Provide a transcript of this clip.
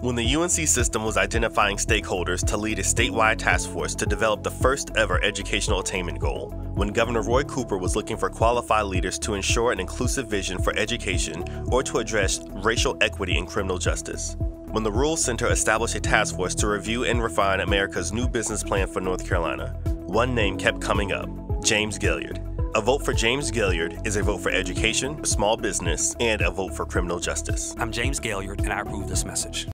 When the UNC system was identifying stakeholders to lead a statewide task force to develop the first ever educational attainment goal, when Governor Roy Cooper was looking for qualified leaders to ensure an inclusive vision for education or to address racial equity in criminal justice, when the Rural Center established a task force to review and refine America's new business plan for North Carolina, one name kept coming up James Gailliard. A vote for James Gailliard is a vote for education, small business, and a vote for criminal justice. I'm James Gailliard, and I approve this message.